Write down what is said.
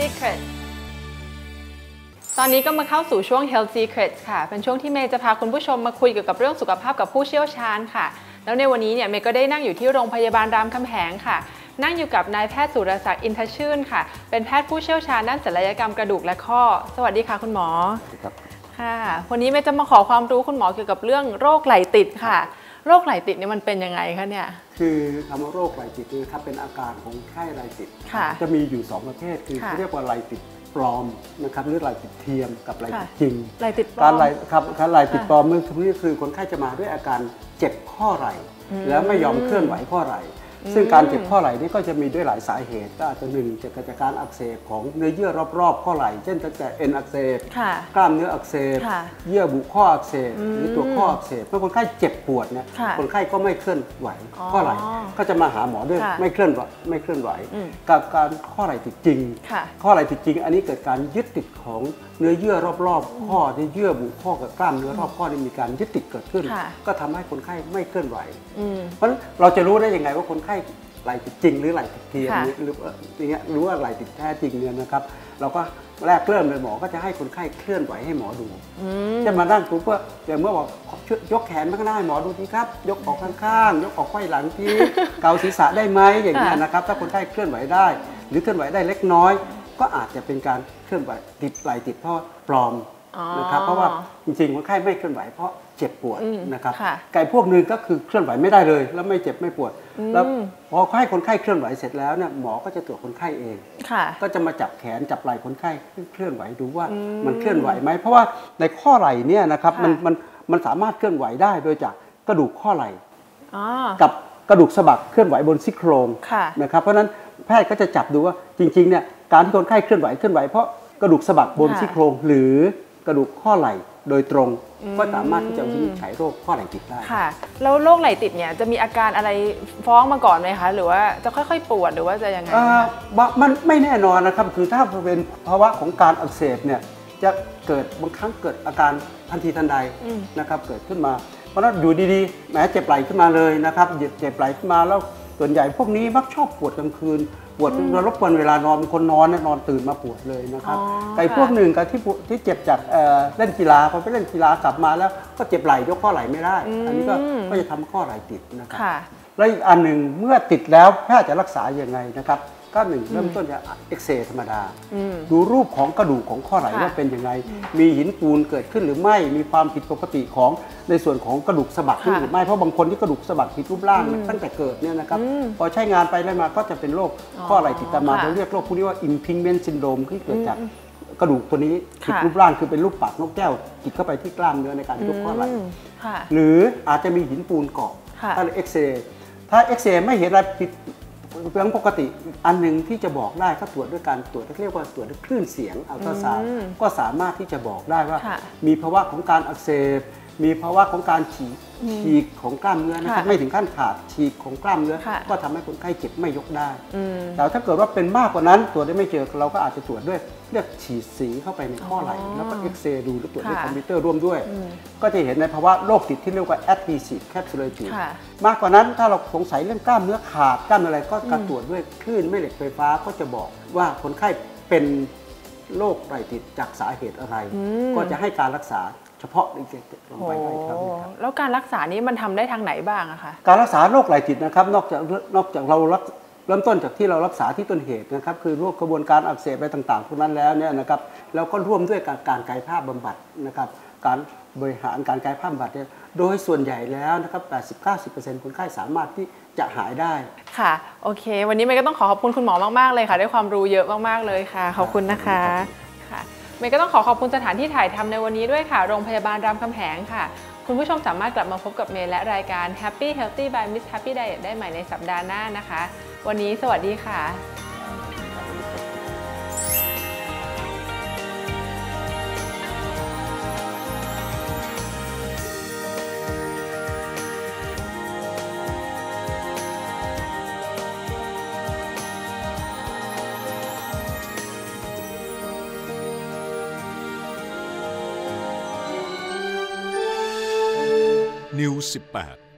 Secrets ตอนนี้ก็มาเข้าสู่ช่วง Health Secrets ค่ะ เป็นช่วงที่เมย์จะพาคุณผู้ชมมาคุยเกี่ยวกับเรื่องสุขภาพกับผู้เชี่ยวชาญค่ะ แล้วในวันนี้เนี่ยเมย์ก็ได้นั่งอยู่ที่โรงพยาบาลรามคำแหงค่ะ นั่งอยู่กับนายแพทย์สุรศักดิ์อินทชื่นค่ะ เป็นแพทย์ผู้เชี่ยวชาญด้านศัลยกรรมกระดูกและข้อ สวัสดีค่ะคุณหมอครับค่ะ วันนี้เมย์จะมาขอความรู้คุณหมอเกี่ยวกับเรื่องโรคไหลติดค่ะ โรคไหลติดเนี่ยมันเป็นยังไงคะเนี่ย คือคำว่าโรคไหลติดนี่ครับเป็นอาการของไข้ไหลติดค่ะจะมีอยู่ 2 ประเภทคือค่ะเรียกว่าไหลติดปลอมนะครับหรือไหลติดเทียมกับไหลติดค่ะจริงไหลติดปลอมการไหลครับการไหลติดค่ะปลอมนี่คือคือคนไข้จะมาด้วยอาการเจ็บข้อไหล่อืมแล้วไม่ยอมเคลื่อนไหวข้อไหล่อืม ซึ่งการเจ็บข้อไหล่นี่ก็จะมีด้วยหลายสาเหตุก็อาจจะหนึ่งจากจากการอักเสบของเนื้อเยื่อรอบๆ ข้อไหล่เช่นตั้งแต่เอ็นอักเสบค่ะกล้ามเนื้ออักเสบค่ะเยื่อบุข้ออักเสบอืมหรือตัวข้ออักเสบเมื่อคนไข้เจ็บปวดเนี่ยค่ะคนไข้ก็ไม่เคลื่อนไหวอ๋อข้อไหล่ก็จะมาหาหมอด้วยค่ะไม่เคลื่อนไหวไม่เคลื่อนไหวอืมกับการข้อไหล่ติดจริงค่ะข้อไหล่ติดจริง อันนี้เกิดการยึดติดของเนื้อเยื่อรอบๆ ข้อที่เยื่อบุข้อกับกล้ามเนื้อรอบข้อนี่มีการยึดติดเกิดขึ้นค่ะก็ทำให้คนไข้ไม่เคลื่อนไหวอืมเพราะฉะนั้นเราจะรู้ได้ยังไงว่าคนไข้ไหลติดจริงหรือไหลติดเทียมค่ะ หรือว่าอย่างเงี้ยรู้ว่าไหลติดแท้จริงเนี่ยนะครับ เราก็แรกเริ่มเลยหมอก็จะให้คนไข้เคลื่อนไหวให้หมอดู อืม จะมานั่งปุ๊บว่าเดี๋ยวเมื่อบอกช่วยยกแขนมาข้างหน้าให้หมอดูทีครับ ยกออกข้างๆยกออกไขว้หลังที เกาศีรษะได้ไหมอย่างเงี้ยค่ะนะครับ ถ้าคนไข้เคลื่อนไหวได้ หรือเคลื่อนไหวได้เล็กน้อย ก็อาจจะเป็นการเคลื่อนไหวติดไหลติดเพราะปลอมอ๋อนะครับเพราะว่าจริงๆคนไข้ไม่เคลื่อนไหวเพราะเจ็บปวดอืมนะครับค่ะ ไก่พวกหนึงก็คือเคลื่อนไหวไม่ได้เลย แล้วไม่เจ็บไม่ปวดอืม แล้วพอให้คนไข้เคลื่อนไหวเสร็จแล้วเนี่ยหมอก็จะตรวจคนไข้เองค่ะก็จะมาจับแขนจับไหล่คนไข้เคลื่อนไหวดูว่าอืมมันเคลื่อนไหวไหมเพราะว่าในข้อไหล่เนี่ยนะครับค่ะมันมันมันสามารถเคลื่อนไหวได้โดยจากกระดูกข้อไหล่อ๋อกับกระดูกสะบักเคลื่อนไหวบนซี่โครงค่ะนะครับเพราะฉะนั้นแพทย์ก็จะจับดูว่าจริงๆเนี่ยการที่คนไข้เคลื่อนไหวเคลื่อนไหวเพราะกระดูกสะบักบนค่ะซี่โครงหรือ กระดูกข้อไหล่โดยตรงก็สามารถที่จะวินิจฉัยโรคข้อไหล่ติดได้ค่ะ แล้วโรคไหลติดเนี่ยจะมีอาการอะไรฟ้องมาก่อนไหมคะ หรือว่าจะค่อยๆ ปวดหรือว่าจะยังไงเอ่อว่ามันไม่แน่นอนนะครับคือถ้าเป็นภาวะของการอักเสบเนี่ยจะเกิดบางครั้งเกิดอาการทันทีทันใดอืมนะครับเกิดขึ้นมา เพราะฉะนั้นอยู่ดีๆแหมเจ็บไหล่ขึ้นมาเลยนะครับเจ็บเจ็บไหล่ขึ้นมาแล้ว ส่วนใหญ่พวกนี้มักชอบปวดกลางคืน ปวดรบกวนเวลานอนบางคนนอนเนี่ยนอนตื่นมาปวดเลยนะครับอ๋อไก่ค่ะพวกหนึ่งกับที่ปวดที่เจ็บจากเอ่อเล่นกีฬาพอไปเล่นกีฬากลับมาแล้วก็เจ็บไหล่ยกข้อไหล่ไม่ได้ อันนี้ก็ก็จะทำข้อไหล่ติดนะครับค่ะแล้วอีกอันหนึ่งเมื่อติดแล้วแพทย์จะรักษาอย่างไงนะครับ ก็หนึ่งเริ่มต้นจากเอ็กซเรย์ธรรมดาอืมดูรูปของกระดูกของข้อไหล่ค่ะว่าเป็นยังไงมีหินปูนเกิดขึ้นหรือไม่มีความผิดปกติของในส่วนของกระดูกสะบักขึ้นค่ะหรือไม่เพราะบางคนที่กระดูกสะบักผิดรูปร่างตั้งแต่เกิดเนี่ยนะครับอืมพอใช้งานไปแล้วมาก็จะเป็นโรคอ๋อข้อไหล่ติดตามมาค่ะเราเรียกโรคพวกนี้ว่า impingement syndrome ที่เกิดจากกระดูกตัวนี้ผิดค่ะรูปร่างคือเป็นรูปปากนกแก้วติดเข้าไปที่กล้ามเนื้อในการยกข้อไหล่อืมค่ะหรืออาจจะมีหินปูนเกาะค่ะถ้าเอ็กซเรย์ถ้าเอ็กซเรย์ไม่เห็นอะไรผิด เรื่องปกติอันหนึ่งที่จะบอกได้ก็ตรวจด้วยการตรวจเรียกว่าตรวจด้วยคลื่นเสียงอัลตราซาวอืมก็สามารถที่จะบอกได้ว่าค่ะมีภาวะของการอักเสบ มีภาวะของการฉีกฉีกของกล้ามเนื้อนะครับค่ะไม่ถึงขั้นขาดฉีกของกล้ามเนื้อค่ะก็ทำให้คนไข้เจ็บไม่ยกได้อืมแต่ถ้าเกิดว่าเป็นมากกว่านั้นตรวจได้ไม่เจอเราก็อาจจะตรวจด้วยเรียกฉีดสีเข้าไปในข้อไหล่อ๋อแล้วก็เอ็กซเรย์ดูหรือตรวจด้วยค่ะคอมพิวเตอร์ร่วมด้วยอืมก็จะเห็นในภาวะโรคติดที่เรียกว่า adhesive capsulosis ค่ะมากกว่านั้นถ้าเราสงสัยเรื่องกล้ามเนื้อขาดกล้ามเนื้ออะไรก็การตรวจด้วยคลื่นแม่เหล็กไฟฟ้าก็จะบอกว่าคนไข้เป็นโรคไหลติดจากสาเหตุอะไรอืมก็จะให้การรักษา เฉพาะในเกลงโอ้ไปได้ครับนี่ครับแล้วการรักษานี้มันทำได้ทางไหนบ้างอะคะการรักษาโรคไหลติดนะครับ นอกจากนอกจากเรารักเริ่มต้นจากที่เรารักษาที่ต้นเหตุนะครับ คือโรคกระบวนการอักเสบอะไรต่างๆพวกนั้นแล้วเนี่ยนะครับเราก็ร่วมด้วยการการกายภาพบำบัดนะครับ การบริหารการกายภาพบำบัดเนี่ยโดยส่วนใหญ่แล้วนะครับ 80-90%คนไข้สามารถที่จะหายได้ ค่ะ โอเค วันนี้เมย์ก็ต้องขอขอบคุณคุณหมอมาก ๆ เลยค่ะ ได้ความรู้เยอะมาก ๆ เลยค่ะ ขอบคุณนะคะค่ะ เมย์ก็ต้องขอขอบคุณสถานที่ถ่ายทำในวันนี้ด้วยค่ะ โรงพยาบาลรามคำแหงค่ะ คุณผู้ชมสามารถกลับมาพบกับเมย์และรายการ Happy Healthy by Miss Happy Diet ได้ใหม่ในสัปดาห์หน้านะคะ วันนี้สวัสดีค่ะ นิว 18